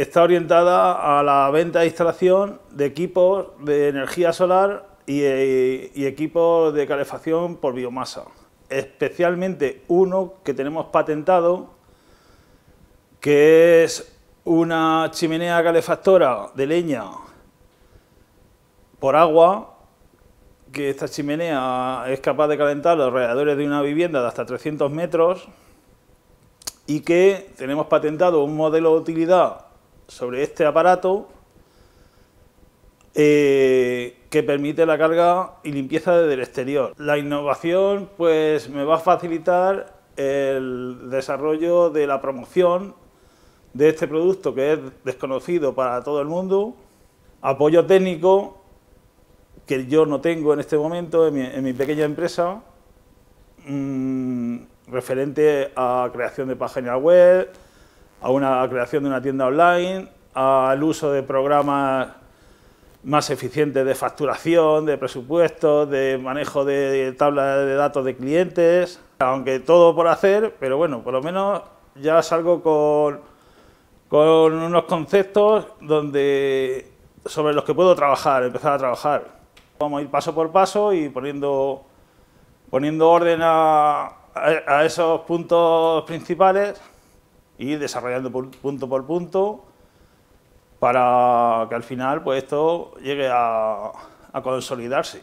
está orientada a la venta e instalación de equipos de energía solar y, y equipos de calefacción por biomasa. Especialmente uno que tenemos patentado, que es una chimenea calefactora de leña por agua, que esta chimenea es capaz de calentar los alrededores de una vivienda de hasta 300 metros y que tenemos patentado un modelo de utilidad sobre este aparato eh, que permite la carga y limpieza desde el exterior. La innovación pues me va a facilitar el desarrollo de la promoción de este producto que es desconocido para todo el mundo, apoyo técnico que yo no tengo en este momento en mi, pequeña empresa, mm, referente a creación de páginas web, a una creación de una tienda online, al uso de programas más eficientes de facturación, de presupuestos, de manejo de tablas de datos de clientes, aunque todo por hacer, pero bueno, por lo menos ya salgo con con unos conceptos donde, sobre los que puedo trabajar, empezar a trabajar. Vamos a ir paso por paso y poniendo, poniendo orden a, esos puntos principales y desarrollando punto por punto para que al final pues esto llegue a consolidarse.